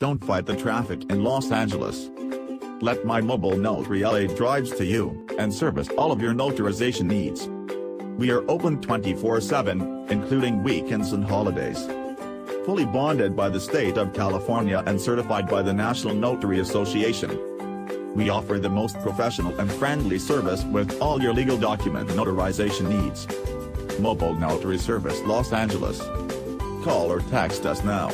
Don't fight the traffic in Los Angeles. Let My Mobile Notary LA drives to you, and service all of your notarization needs. We are open 24-7, including weekends and holidays. Fully bonded by the state of California and certified by the National Notary Association. We offer the most professional and friendly service with all your legal document notarization needs. Mobile Notary Service Los Angeles. Call or text us now.